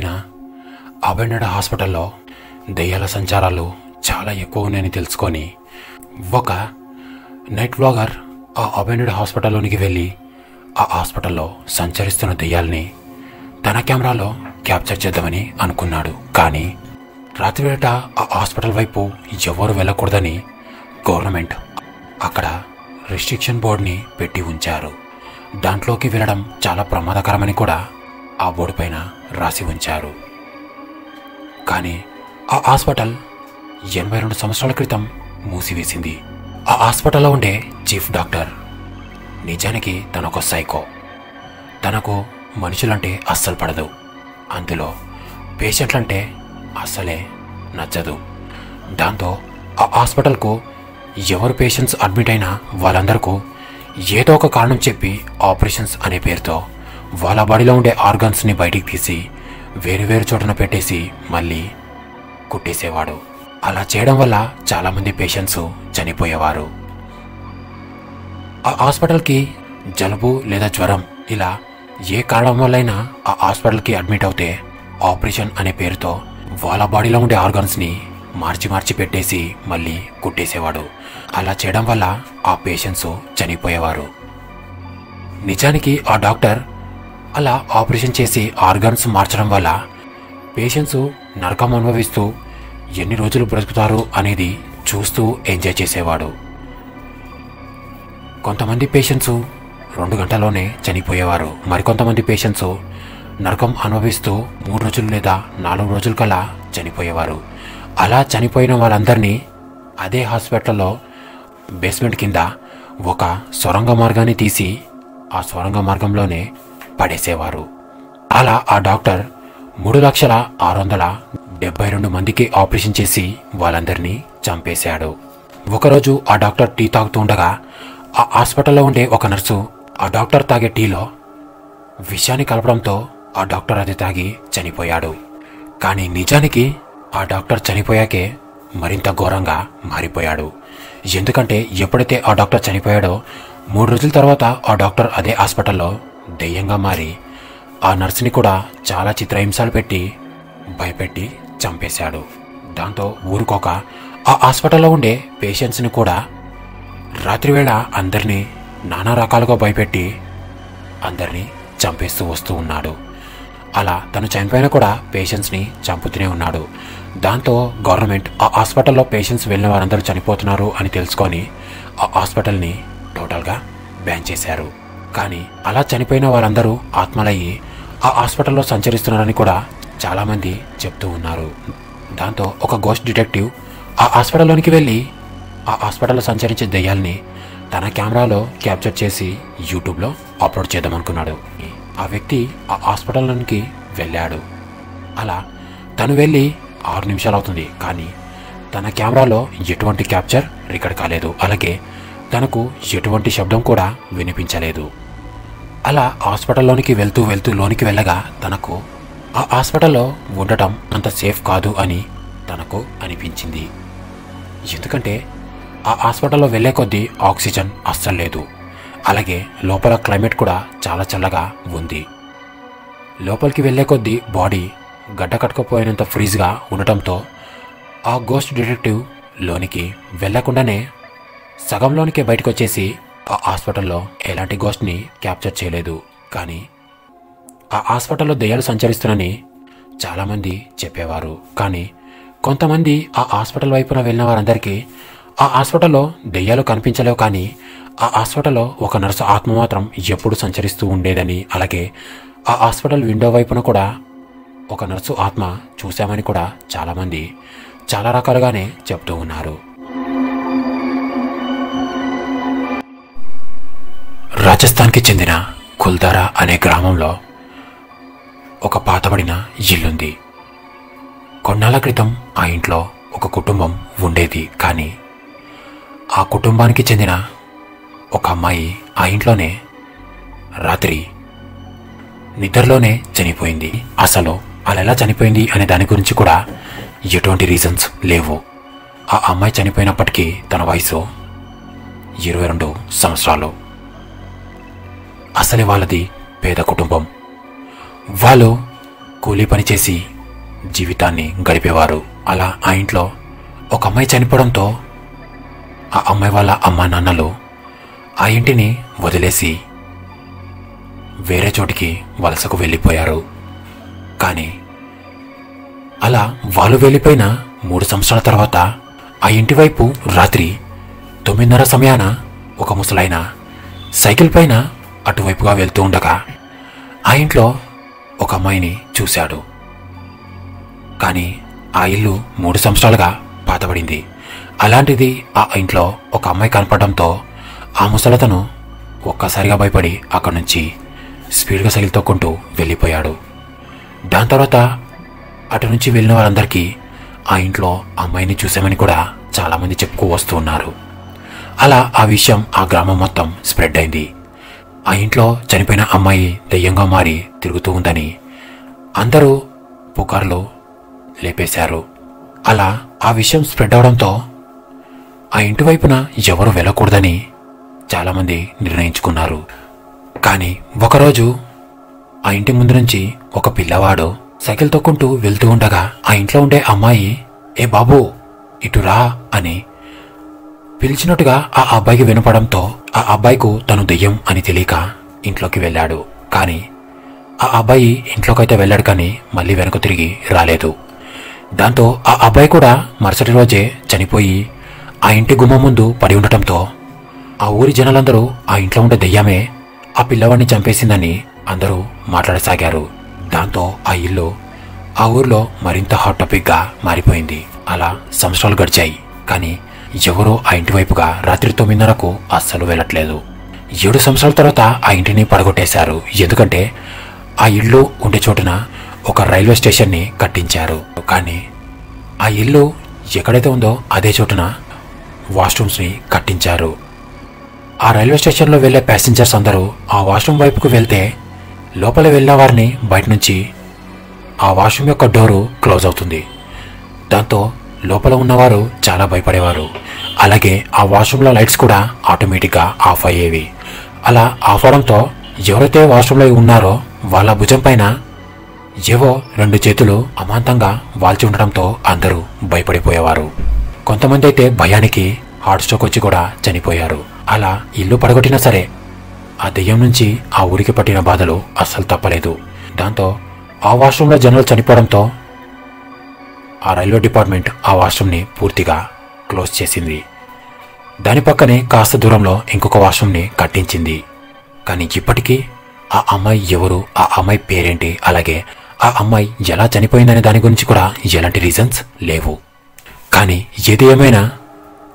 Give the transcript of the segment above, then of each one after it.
పడిన అబెండెడ్ హాస్పిటల్లో దెయ్యాల సంచారాలు చాలా ఎక్కువ ఉన్నాయని తెలుసుకొని ఒక నైట్ వ్లాగర్ ఆ అబెండెడ్ హాస్పిటల్లోనికి వెళ్ళి ఆ హాస్పిటల్లో సంచరిస్తున్న దెయ్యాల్ని తన కెమెరాలో క్యాప్చర్ చేద్దామని అనుకున్నాడు. కానీ రాత్రివేట ఆ హాస్పిటల్ వైపు ఎవరు వెళ్ళకూడదని గవర్నమెంట్ అక్కడ రిస్ట్రిక్షన్ బోర్డుని పెట్టి ఉంచారు. దాంట్లోకి వెళ్ళడం చాలా ప్రమాదకరమని కూడా ఆ బోర్డు పైన రాసి ఉంచారు. కానీ ఆ హాస్పిటల్ ఎనభై రెండు సంవత్సరాల క్రితం మూసివేసింది. ఆ హాస్పిటల్లో ఉండే చీఫ్ డాక్టర్ నిజానికి తనొక సైకో. తనకు మనుషులంటే అస్సలు పడదు. అందులో పేషెంట్లంటే అస్సలే నచ్చదు. దాంతో ఆ హాస్పిటల్కు ఎవరు పేషెంట్స్ అడ్మిట్ అయినా వాళ్ళందరికీ ఏదో ఒక కారణం చెప్పి ఆపరేషన్స్ అనే పేరుతో వాళ్ళ బాడీలో ఉండే ఆర్గన్స్ని బయటికి తీసి వేరు వేరు చోటన పెట్టేసి మళ్ళీ కుట్టేసేవాడు. అలా చేయడం వల్ల చాలామంది పేషెంట్స్ చనిపోయేవారు. ఆ హాస్పిటల్కి జలుబు లేదా జ్వరం ఇలా ఏ కారణం వల్లైనా ఆ హాస్పిటల్కి అడ్మిట్ అవుతే ఆపరేషన్ అనే పేరుతో వాళ్ళ బాడీలో ఉండే ఆర్గాన్స్ని మార్చి మార్చి పెట్టేసి మళ్ళీ కుట్టేసేవాడు. అలా చేయడం వల్ల ఆ పేషెంట్స్ చనిపోయేవారు. నిజానికి ఆ డాక్టర్ అలా ఆపరేషన్ చేసి ఆర్గాన్స్ మార్చడం వల్ల పేషెంట్స్ నరకం అనుభవిస్తూ ఎన్ని రోజులు బ్రతుకుతారు అనేది చూస్తూ ఎంజాయ్ చేసేవాడు. కొంతమంది పేషెంట్స్ రెండు గంటల్లోనే చనిపోయేవారు. మరికొంతమంది పేషెంట్స్ నరకం అనుభవిస్తూ మూడు రోజులు లేదా నాలుగు రోజుల కల్లా చనిపోయేవారు. అలా చనిపోయిన వాళ్ళందరినీ అదే హాస్పిటల్లో బేస్మెంట్ కింద ఒక సొరంగ మార్గాన్ని తీసి ఆ సొరంగ మార్గంలోనే పడేసేవారు. అలా ఆ డాక్టర్ మూడు లక్షల ఆరు వందల డెబ్బై రెండు మందికి ఆపరేషన్ చేసి వాళ్ళందరినీ చంపేశాడు. ఒకరోజు ఆ డాక్టర్ టీ తాగుతూ ఉండగా ఆ హాస్పిటల్లో ఉండే ఒక నర్సు ఆ డాక్టర్ తాగే టీలో విషయాన్ని కలపడంతో ఆ డాక్టర్ అది తాగి చనిపోయాడు. కానీ నిజానికి ఆ డాక్టర్ చనిపోయాకే మరింత ఘోరంగా మారిపోయాడు. ఎందుకంటే ఎప్పుడైతే ఆ డాక్టర్ చనిపోయాడో మూడు రోజుల తర్వాత ఆ డాక్టర్ అదే హాస్పిటల్లో దెయ్యంగా మారి ఆ నర్సుని కూడా చాలా చిత్రహింసలు పెట్టి భయపెట్టి చంపేశాడు. దాంతో ఊరుకోక ఆ హాస్పిటల్లో ఉండే పేషెంట్స్ని కూడా రాత్రివేళ అందరినీ నానా రకాలుగా భయపెట్టి అందరినీ చంపేస్తూ వస్తూ ఉన్నాడు. అలా తను చనిపోయినా కూడా పేషెంట్స్ని చంపుతూనే ఉన్నాడు. దాంతో గవర్నమెంట్ ఆ హాస్పిటల్లో పేషెంట్స్ వెళ్ళిన వారందరూ చనిపోతున్నారు అని తెలుసుకొని ఆ హాస్పిటల్ని టోటల్గా బ్యాన్ చేశారు. కానీ అలా చనిపోయిన వారందరూ ఆత్మలయ్యి ఆ హాస్పిటల్లో సంచరిస్తున్నారని కూడా చాలామంది చెప్తూ ఉన్నారు. దాంతో ఒక గోస్ట్ డిటెక్టివ్ ఆ హాస్పిటల్లోనికి వెళ్ళి ఆ హాస్పిటల్లో సంచరించే దెయ్యాల్ని తన కెమెరాలో క్యాప్చర్ చేసి యూట్యూబ్లో అప్లోడ్ చేద్దామనుకున్నాడు. ఆ వ్యక్తి ఆ హాస్పిటల్లోనికి వెళ్ళాడు. అలా తను వెళ్ళి ఆరు నిమిషాలు అవుతుంది కానీ తన కెమెరాలో ఎటువంటి క్యాప్చర్ రికార్డ్ కాలేదు. అలాగే తనకు ఎటువంటి శబ్దం కూడా వినిపించలేదు. అలా హాస్పిటల్లోనికి వెళ్తూ వెళ్తూ లోనికి వెళ్ళగా తనకు ఆ హాస్పిటల్లో ఉండటం అంత సేఫ్ కాదు అని తనకు అనిపించింది. ఎందుకంటే ఆ హాస్పిటల్లో వెళ్ళే కొద్దీ ఆక్సిజన్ అస్సలు లేదు. అలాగే లోపల క్లైమేట్ కూడా చాలా చల్లగా ఉంది. లోపలికి వెళ్ళే కొద్దీ బాడీ గడ్డ కట్టుకుపోయినంత ఫ్రీజ్గా ఉండటంతో ఆ గోస్ట్ డిటెక్టివ్ లోనికి వెళ్ళకుండానే సగంలోనికే బయటకు వచ్చేసి ఆ హాస్పిటల్లో ఎలాంటి గోస్ట్ని క్యాప్చర్ చేయలేదు. కానీ ఆ హాస్పిటల్లో దెయ్యాలు సంచరిస్తున్నని చాలామంది చెప్పేవారు. కానీ కొంతమంది ఆ హాస్పిటల్ వైపున వెళ్ళిన వారందరికీ ఆ హాస్పిటల్లో దెయ్యాలు కనిపించలేవు కానీ ఆ హాస్పిటల్లో ఒక నర్సు ఆత్మ మాత్రం ఎప్పుడు సంచరిస్తూ ఉండేదని అలాగే ఆ హాస్పిటల్ విండో వైపున కూడా ఒక నర్సు ఆత్మ చూశామని కూడా చాలామంది చాలా రకాలుగానే చెప్తూ ఉన్నారు. రాజస్థాన్కి చెందిన కుల్దారా అనే గ్రామంలో ఒక పాతబడిన ఇల్లుంది. కొన్నాళ్ళ క్రితం ఆ ఇంట్లో ఒక కుటుంబం ఉండేది కానీ ఆ కుటుంబానికి చెందిన ఒక అమ్మాయి ఆ ఇంట్లోనే రాత్రి నిద్రలోనే చనిపోయింది. అసలు అలా ఎలా చనిపోయింది అనే దాని గురించి కూడా ఎటువంటి రీజన్స్ లేవు. ఆ అమ్మాయి చనిపోయినప్పటికీ తన వయసు ఇరవై రెండు సంవత్సరాలు. అసలే వాళ్ళది పేద కుటుంబం. వాళ్ళు కూలీ పని చేసి జీవితాన్ని గడిపేవారు. అలా ఆ ఇంట్లో ఒక అమ్మాయి చనిపోవడంతో ఆ అమ్మాయి వాళ్ళ అమ్మా నాన్నలు ఆ ఇంటిని వదిలేసి వేరే చోటికి వలసకు వెళ్ళిపోయారు. కానీ అలా వాళ్ళు వెళ్ళిపోయిన మూడు సంవత్సరాల తర్వాత ఆ ఇంటి వైపు రాత్రి తొమ్మిదిన్నర సమయాన ఒక ముసలైన సైకిల్ పైన అటువైపుగా వెళ్తూ ఉండగా ఆ ఇంట్లో ఒక అమ్మాయిని చూశాడు. కానీ ఆ ఇల్లు మూడు సంవత్సరాలుగా పాతబడింది. అలాంటిది ఆ ఇంట్లో ఒక అమ్మాయి కనపడడంతో ఆ ముసలతను ఒక్కసారిగా భయపడి అక్కడి నుంచి స్పీడ్గా సైకిల్ తొక్కుంటూ వెళ్ళిపోయాడు. దాని తర్వాత అటు నుంచి వెళ్ళిన వారందరికీ ఆ ఇంట్లో అమ్మాయిని చూసామని కూడా చాలామంది చెప్పుకు వస్తూ ఉన్నారు. అలా ఆ విషయం ఆ గ్రామం మొత్తం స్ప్రెడ్ అయింది. ఆ ఇంట్లో చనిపోయిన అమ్మాయి దెయ్యంగా మారి తిరుగుతూ ఉందని అందరూ పుకార్లు లేపేశారు. అలా ఆ విషయం స్ప్రెడ్ అవడంతో ఆ ఇంటి వైపున ఎవరు వెళ్ళకూడదని చాలామంది నిర్ణయించుకున్నారు. కానీ ఒకరోజు ఆ ఇంటి ముందు నుంచి ఒక పిల్లవాడు సైకిల్ తొక్కుంటూ వెళ్తూ ఉండగా ఆ ఇంట్లో ఉండే అమ్మాయి ఏ బాబు ఇటు రా అని పిలిచినట్టుగా ఆ అబ్బాయికి వినపడంతో ఆ అబ్బాయికు తను దెయ్యం అని తెలియక ఇంట్లోకి వెళ్ళాడు. కానీ ఆ అబ్బాయి ఇంట్లోకైతే వెళ్ళాడు కానీ మళ్ళీ వెనక తిరిగి రాలేదు. దాంతో ఆ అబ్బాయి కూడా మరుసటి రోజే చనిపోయి ఆ ఇంటి గుమ్మం ముందు పడి ఉండటంతో ఆ ఊరి జనాలందరూ ఆ ఇంట్లో ఉండే దెయ్యమే ఆ పిల్లవాడిని చంపేసిందని అందరూ మాట్లాడసాగారు. దాంతో ఆ ఇల్లు ఆ ఊర్లో మరింత హాట్ టాపిక్గా మారిపోయింది. అలా సంవత్సరాలు గడిచాయి. కానీ ఎవరూ ఆ ఇంటి వైపుగా రాత్రి తొమ్మిదిన్నరకు అస్సలు వెళ్ళట్లేదు. ఏడు సంవత్సరాల తర్వాత ఆ ఇంటిని పడగొట్టేశారు. ఎందుకంటే ఆ ఇల్లు ఉండే చోటున ఒక రైల్వే స్టేషన్ని కట్టించారు. కానీ ఆ ఇల్లు ఎక్కడైతే ఉందో అదే చోటున వాష్రూమ్స్ని కట్టించారు. ఆ రైల్వే స్టేషన్లో వెళ్ళే ప్యాసింజర్స్ అందరూ ఆ వాష్రూమ్ వైపుకు వెళ్తే లోపల వెళ్ళిన వారిని బయట నుంచి ఆ వాష్రూమ్ యొక్క డోరు క్లోజ్ అవుతుంది. దాంతో లోపల ఉన్నవారు చాలా భయపడేవారు. అలాగే ఆ వాష్రూమ్లో లైట్స్ కూడా ఆటోమేటిక్గా ఆఫ్ అయ్యేవి. అలా ఆఫ్ అవడంతో ఎవరైతే వాష్రూమ్లో ఉన్నారో వాళ్ళ భుజం పైన ఏవో రెండు చేతులు అమాంతంగా వాల్చి ఉండడంతో అందరూ భయపడిపోయేవారు. కొంతమంది అయితే భయానికి హార్ట్ స్ట్రోక్ వచ్చి కూడా చనిపోయారు. అలా ఇల్లు పడగొట్టినా సరే ఆ దెయ్యం నుంచి ఆ ఊరికి పట్టిన బాధలు అస్సలు తప్పలేదు. దాంతో ఆ వాష్రూమ్లో జనాలు చనిపోవడంతో ఆ రైల్వే డిపార్ట్మెంట్ ఆ వాష్రూమ్ని పూర్తిగా క్లోజ్ చేసింది. దాని పక్కనే కాస్త దూరంలో ఇంకొక వాష్రూమ్ని కట్టించింది. కానీ ఇప్పటికీ ఆ అమ్మాయి ఎవరు ఆ అమ్మాయి పేరేంటి అలాగే ఆ అమ్మాయి ఎలా చనిపోయిందనే దాని గురించి కూడా ఎలాంటి రీజన్స్ లేవు. కానీ ఏది ఏమైనా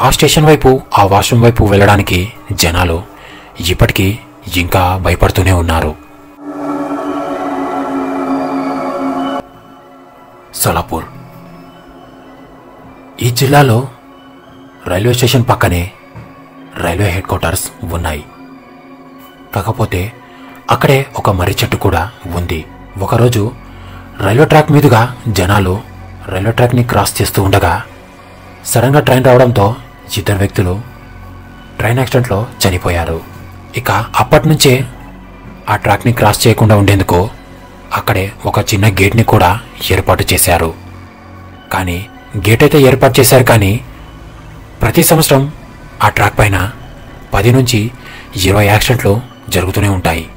ఆ స్టేషన్ వైపు ఆ వాష్రూమ్ వైపు వెళ్ళడానికి జనాలు ఇప్పటికీ ఇంకా భయపడుతూనే ఉన్నారు. సోలాపూర్ ఈ జిల్లాలో రైల్వే స్టేషన్ పక్కనే రైల్వే హెడ్ క్వార్టర్స్ ఉన్నాయి. కాకపోతే అక్కడే ఒక మర్రి చెట్టు కూడా ఉంది. ఒకరోజు రైల్వే ట్రాక్ మీదుగా జనాలు రైల్వే ట్రాక్ని క్రాస్ చేస్తూ ఉండగా సడన్గా ట్రైన్ రావడంతో ఇద్దరు వ్యక్తులు ట్రైన్ యాక్సిడెంట్లో చనిపోయారు. ఇక అప్పటి నుంచే ఆ ట్రాక్ని క్రాస్ చేయకుండా ఉండేందుకు అక్కడే ఒక చిన్న గేట్ని కూడా ఏర్పాటు చేశారు. కానీ గేట్ అయితే ఏర్పాటు చేశారు కానీ ప్రతి సంవత్సరం ఆ ట్రాక్ పైన పది నుంచి ఇరవై యాక్సిడెంట్లు జరుగుతూనే ఉంటాయి.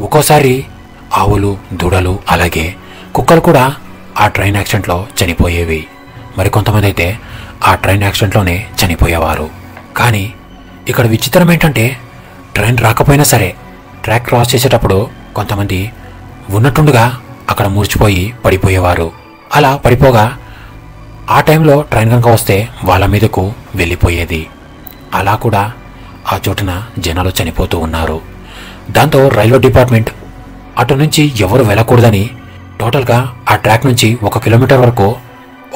ఒక్కోసారి ఆవులు దూడలు అలాగే కుక్కలు కూడా ఆ ట్రైన్ యాక్సిడెంట్లో చనిపోయేవి. మరికొంతమంది అయితే ఆ ట్రైన్ యాక్సిడెంట్లోనే చనిపోయేవారు. కానీ ఇక్కడ విచిత్రం ఏంటంటే ట్రైన్ రాకపోయినా సరే ట్రాక్ క్రాస్ చేసేటప్పుడు కొంతమంది ఉన్నట్టుండగా అక్కడ మూర్చిపోయి పడిపోయేవారు. అలా పడిపోగా ఆ టైంలో ట్రైన్ కనుక వస్తే వాళ్ళ మీదకు వెళ్ళిపోయేది. అలా కూడా ఆ చోటున జనాలు చనిపోతూ ఉన్నారు. దాంతో రైల్వే డిపార్ట్మెంట్ అటు నుంచి ఎవరు వెళ్ళకూడదని టోటల్గా ఆ ట్రాక్ నుంచి ఒక కిలోమీటర్ వరకు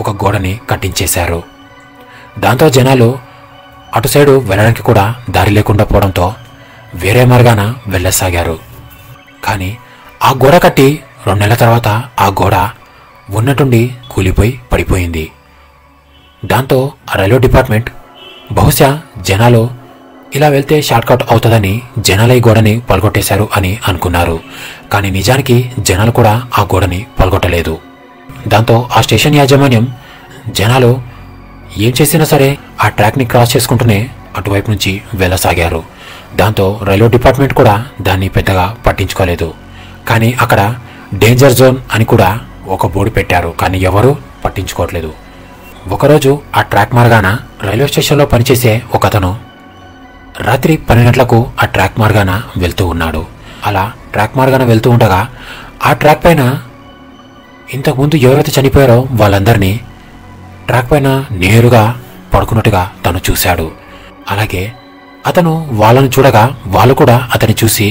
ఒక గోడని కట్టించేశారు. దాంతో జనాలు అటు సైడు వెళ్ళడానికి కూడా దారి లేకుండా పోవడంతో వేరే మార్గాన వెళ్ళసాగారు. కానీ ఆ గోడ కట్టి రెండు నెలల తర్వాత ఆ గోడ ఉన్నట్టుండి కూలిపోయి పడిపోయింది. దాంతో ఆ రైల్వే డిపార్ట్మెంట్ బహుశా జనాలు ఇలా వెళ్తే షార్ట్కట్ అవుతుందని జనాలు ఈ గోడని పలగొట్టేశారు అని అనుకున్నారు. కానీ నిజానికి జనాలు కూడా ఆ గోడని పలగొట్టలేదు. దాంతో ఆ స్టేషన్ యాజమాన్యం జనాలు ఏం చేసినా సరే ఆ ట్రాక్ని క్రాస్ చేసుకుంటూనే అటువైపు నుంచి వెళ్ళసాగారు. దాంతో రైల్వే డిపార్ట్మెంట్ కూడా దాన్ని పెద్దగా పట్టించుకోలేదు. కానీ అక్కడ డేంజర్ జోన్ అని కూడా ఒక బోర్డు పెట్టారు. కానీ ఎవరూ పట్టించుకోవట్లేదు. ఒకరోజు ఆ ట్రాక్ మార్గాన రైల్వే స్టేషన్లో పనిచేసే ఒక అతను రాత్రి పన్నెండు గంటలకు ఆ ట్రాక్ మార్గాన వెళ్తూ ఉన్నాడు. అలా ట్రాక్ మార్గాన వెళ్తూ ఉండగా ఆ ట్రాక్ పైన ఇంతకుముందు ఎవరైతే చనిపోయారో వాళ్ళందరినీ ట్రాక్ పైన నేరుగా పడుకున్నట్టుగా తను చూశాడు. అలాగే అతను వాళ్ళను చూడగా వాళ్ళు కూడా అతన్ని చూసి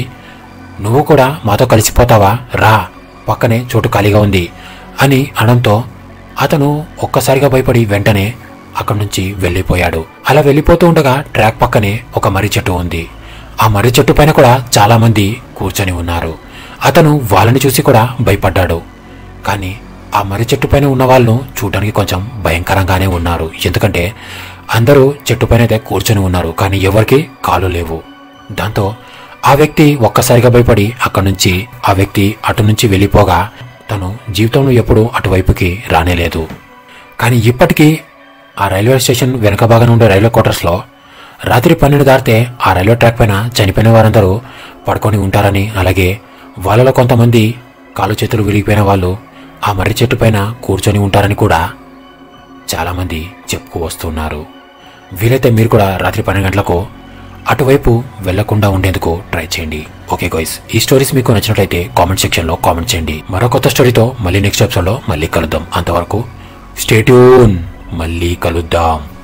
నువ్వు కూడా మాతో కలిసిపోతావా? రా పక్కనే చోటు ఖాళీగా ఉంది అని అనంతో అతను ఒక్కసారిగా భయపడి వెంటనే అక్కడి నుంచి వెళ్ళిపోయాడు. అలా వెళ్ళిపోతూ ఉండగా ట్రాక్ పక్కనే ఒక మర్రి చెట్టు ఉంది. ఆ మర్రి చెట్టు పైన కూడా చాలామంది కూర్చొని ఉన్నారు. అతను వాళ్ళని చూసి కూడా భయపడ్డాడు. కానీ ఆ మర్రి చెట్టు పైన ఉన్న వాళ్ళను చూడడానికి కొంచెం భయంకరంగానే ఉన్నారు. ఎందుకంటే అందరూ చెట్టు పైన అయితే కూర్చొని ఉన్నారు కానీ ఎవరికి కాలు లేవు. దాంతో ఆ వ్యక్తి ఒక్కసారిగా భయపడి అక్కడి నుంచి ఆ వ్యక్తి అటు నుంచి వెళ్ళిపోగా తను జీవితంలో ఎప్పుడూ అటువైపుకి రానేలేదు. కానీ ఇప్పటికీ ఆ రైల్వే స్టేషన్ వెనుక భాగం ఉండే రైల్వే క్వార్టర్స్లో రాత్రి పన్నెండు దాటితే ఆ రైల్వే ట్రాక్ పైన చనిపోయిన వారందరూ పడుకొని ఉంటారని అలాగే వాళ్ళలో కొంతమంది కాలు చేతులు విరిగిపోయిన వాళ్ళు ఆ మర్రి చెట్టు పైన కూర్చొని ఉంటారని కూడా చాలామంది చెప్పుకు వస్తున్నారు. వీలైతే మీరు కూడా రాత్రి పన్నెండు గంటలకు అటువైపు వెళ్ళకుండా ఉండేందుకు ట్రై చేయండి. ఓకే గైస్ ఈ స్టోరీస్ మీకు నచ్చినట్లయితే కామెంట్ సెక్షన్లో కామెంట్ చేయండి. మరో కొత్త స్టోరీతో మళ్ళీ నెక్స్ట్ ఎపిసోడ్లో మళ్ళీ కలుద్దాం. అంతవరకు స్టేట్యూన్ మళ్ళీ కలుద్దాం.